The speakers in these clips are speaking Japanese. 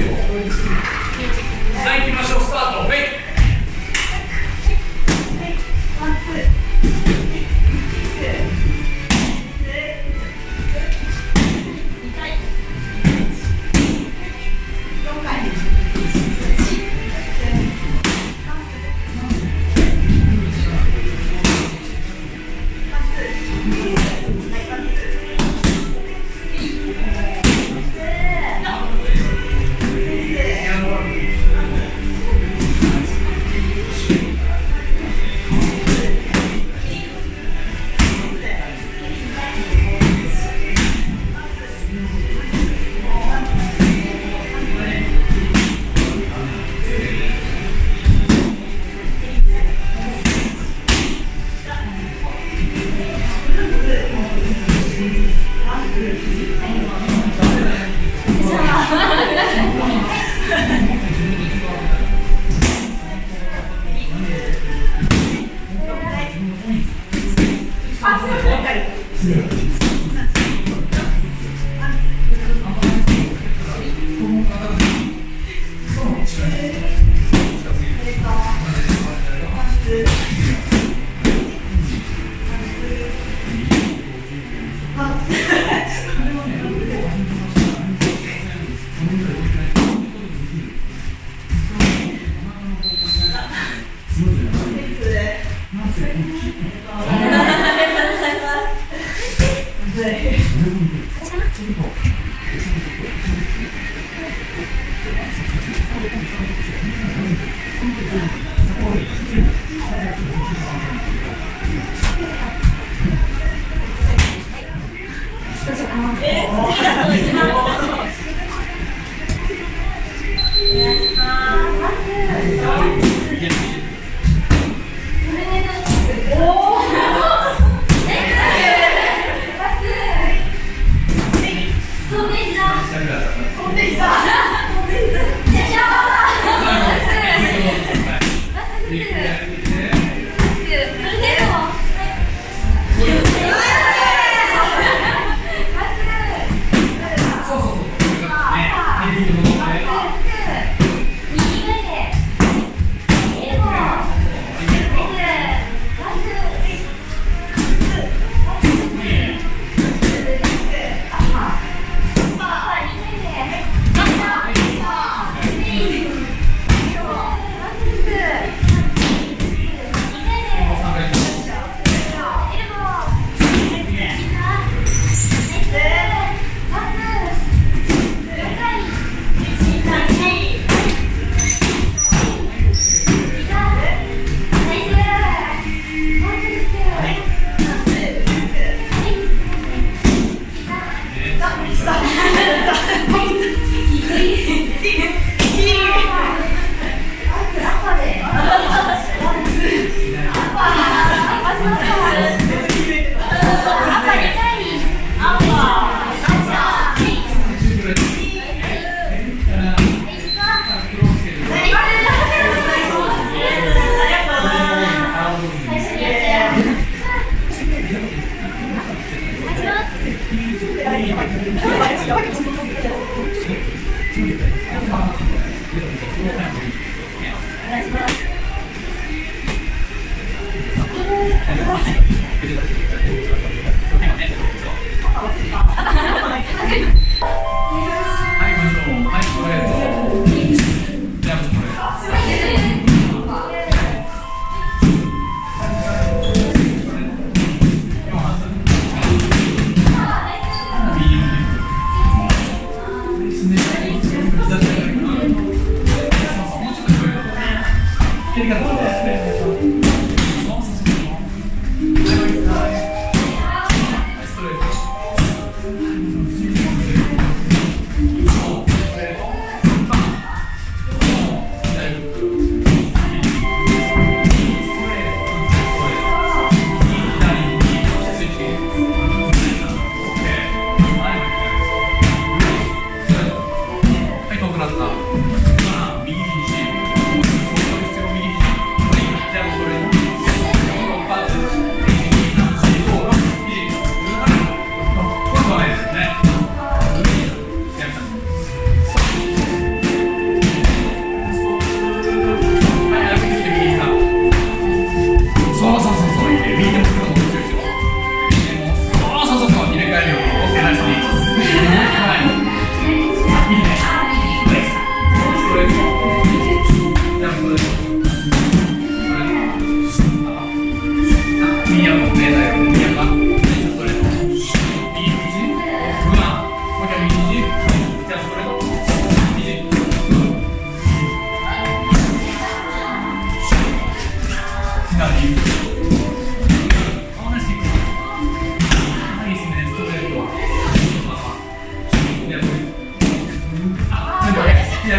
ま失礼。お願いします。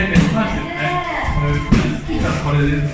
0.3ですね。これ、好きなこれです。